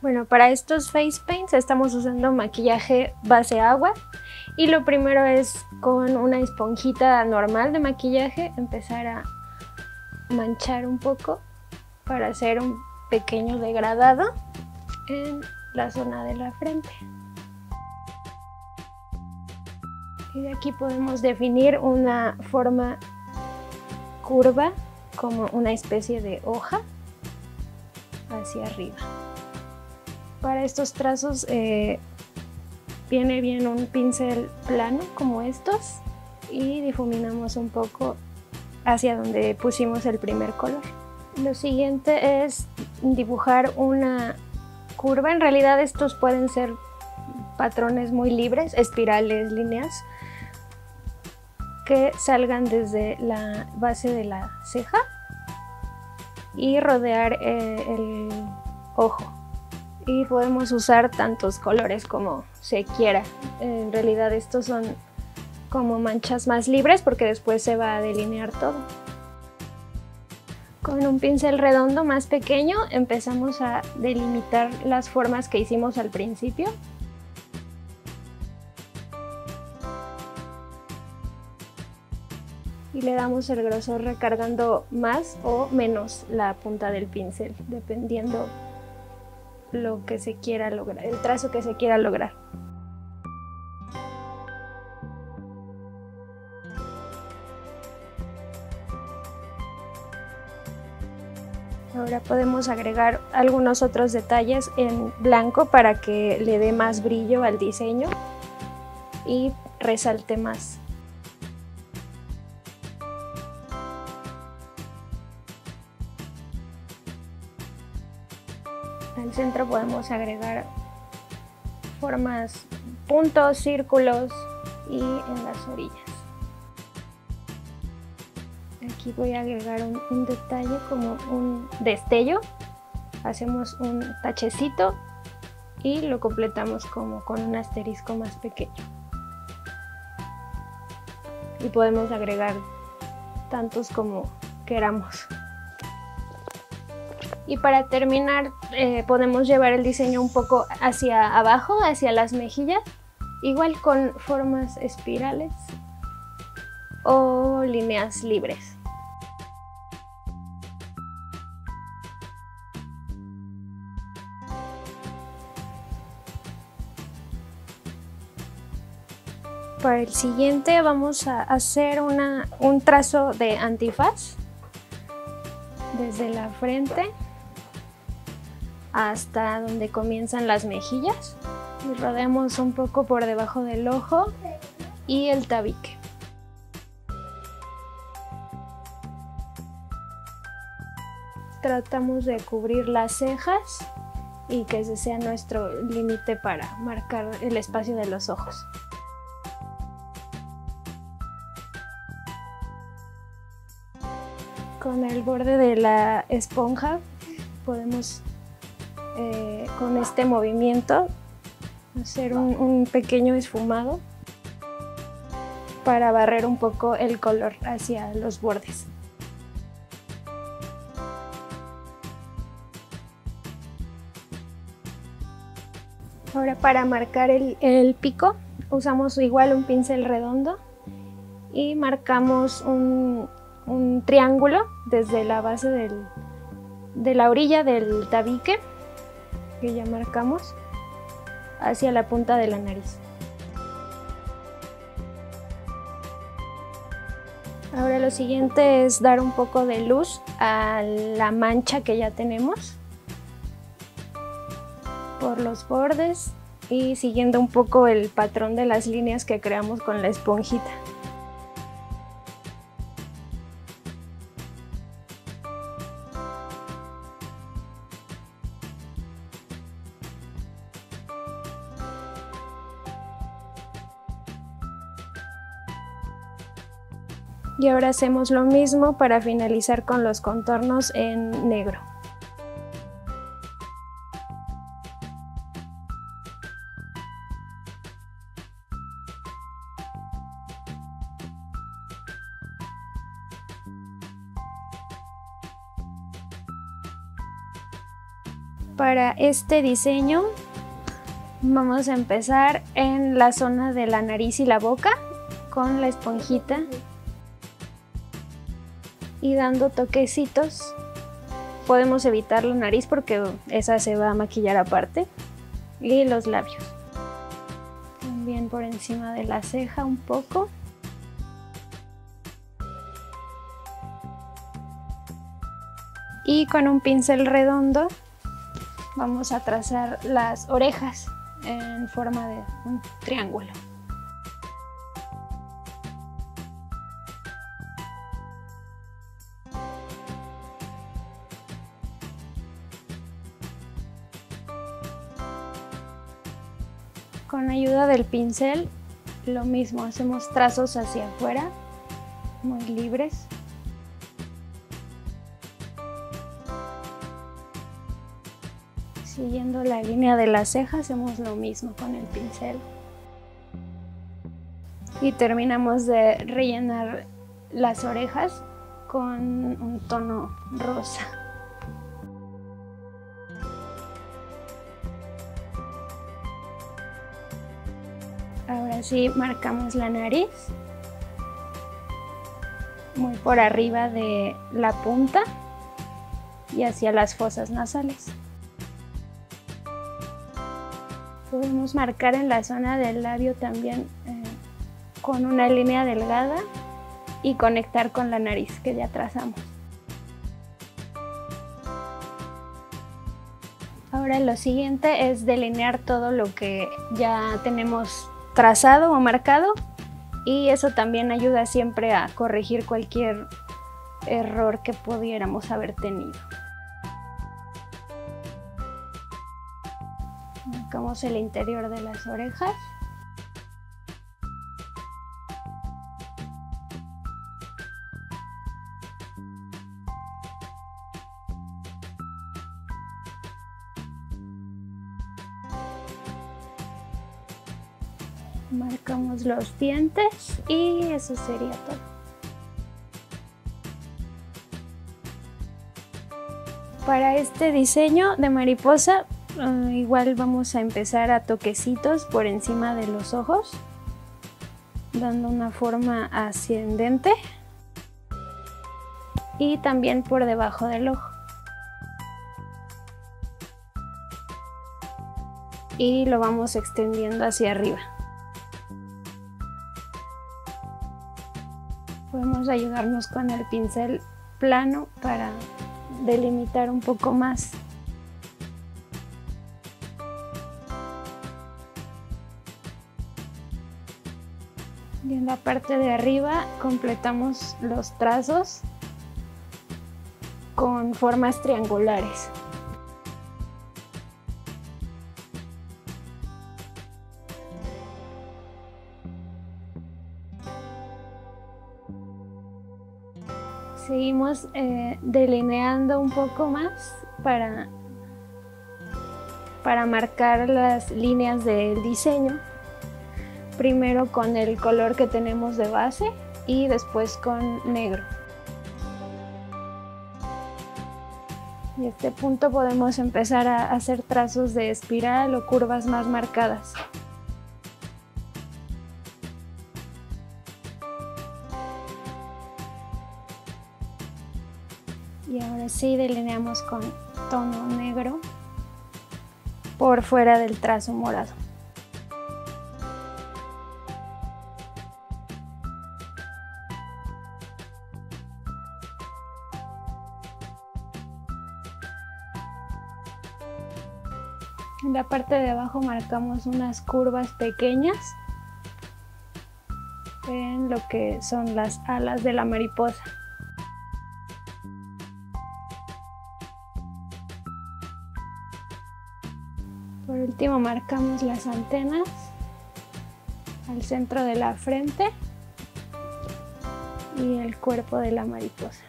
Bueno, para estos face paints estamos usando maquillaje base agua y lo primero es con una esponjita normal de maquillaje empezar a manchar un poco para hacer un pequeño degradado en la zona de la frente. Y de aquí podemos definir una forma curva como una especie de hoja hacia arriba. Para estos trazos eh, viene bien un pincel plano como estos y difuminamos un poco hacia donde pusimos el primer color. Lo siguiente es dibujar una curva. En realidad estos pueden ser patrones muy libres, espirales, líneas, que salgan desde la base de la ceja y rodear eh, el ojo. Y podemos usar tantos colores como se quiera. En realidad estos son como manchas más libres porque después se va a delinear todo. Con un pincel redondo más pequeño empezamos a delimitar las formas que hicimos al principio y le damos el grosor recargando más o menos la punta del pincel, dependiendo lo que se quiera lograr, el trazo que se quiera lograr. Ahora podemos agregar algunos otros detalles en blanco para que le dé más brillo al diseño y resalte más. Centro podemos agregar formas, puntos, círculos y en las orillas. Aquí voy a agregar un, detalle como un destello. Hacemos un tachecito y lo completamos como con un asterisco más pequeño. Y podemos agregar tantos como queramos. Y para terminar eh, podemos llevar el diseño un poco hacia abajo, hacia las mejillas, igual con formas espirales o líneas libres. Para el siguiente vamos a hacer un trazo de antifaz desde la frente hasta donde comienzan las mejillas y rodeamos un poco por debajo del ojo y el tabique. Tratamos de cubrir las cejas y que ese sea nuestro límite para marcar el espacio de los ojos. Con el borde de la esponja podemos eh, con este movimiento hacer un, pequeño esfumado para barrer un poco el color hacia los bordes. Ahora para marcar el, pico usamos igual un pincel redondo y marcamos un, triángulo desde la base de la orilla del tabique que ya marcamos hacia la punta de la nariz. Ahora lo siguiente es dar un poco de luz a la mancha que ya tenemos por los bordes y siguiendo un poco el patrón de las líneas que creamos con la esponjita. Y ahora hacemos lo mismo para finalizar con los contornos en negro. Para este diseño vamos a empezar en la zona de la nariz y la boca con la esponjita y dando toquecitos. Podemos evitar la nariz porque esa se va a maquillar aparte y los labios. También por encima de la ceja un poco. Y con un pincel redondo vamos a trazar las orejas en forma de un triángulo. Ayuda del pincel lo mismo, hacemos trazos hacia afuera, muy libres. Siguiendo la línea de la ceja hacemos lo mismo con el pincel. Y terminamos de rellenar las orejas con un tono rosa. Ahora sí marcamos la nariz, muy por arriba de la punta y hacia las fosas nasales. Podemos marcar en la zona del labio también eh, con una línea delgada y conectar con la nariz que ya trazamos. Ahora lo siguiente es delinear todo lo que ya tenemos trazado o marcado y eso también ayuda siempre a corregir cualquier error que pudiéramos haber tenido. Marcamos el interior de las orejas. Marcamos los dientes y eso sería todo. Para este diseño de mariposa ah, igual vamos a empezar a toquecitos por encima de los ojos dando una forma ascendente y también por debajo del ojo. Y lo vamos extendiendo hacia arriba. Ayudarnos con el pincel plano para delimitar un poco más. Y en la parte de arriba completamos los trazos con formas triangulares. Seguimos eh, delineando un poco más para, para marcar las líneas del diseño. Primero con el color que tenemos de base y después con negro. Y este punto podemos empezar a hacer trazos de espiral o curvas más marcadas. Sí delineamos con tono negro por fuera del trazo morado. En la parte de abajo marcamos unas curvas pequeñas en lo que son las alas de la mariposa. Último marcamos las antenas al centro de la frente y el cuerpo de la mariposa.